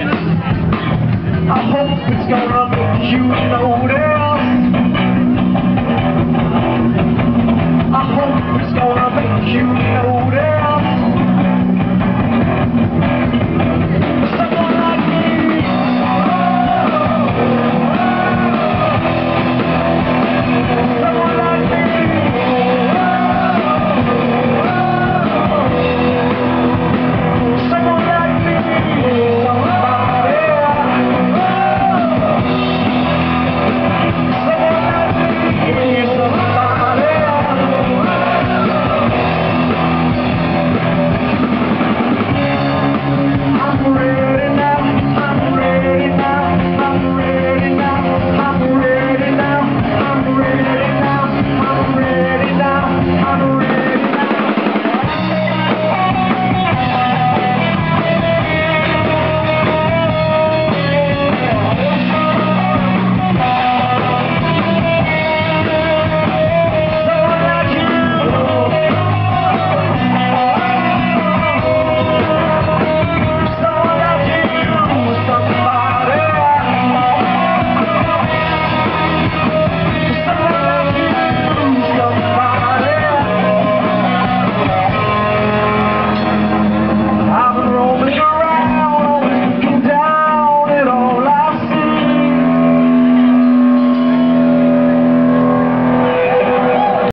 I hope it's gonna make you notice.